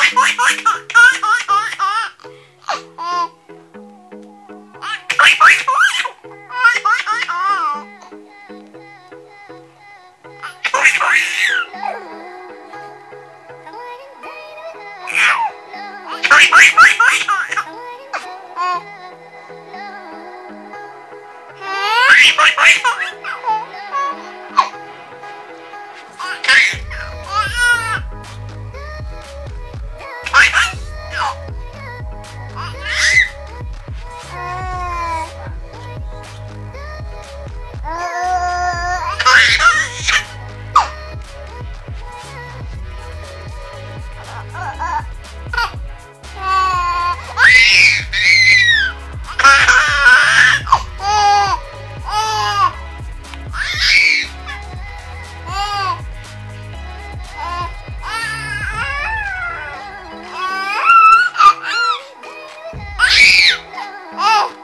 Oh, bye, bye. Ah!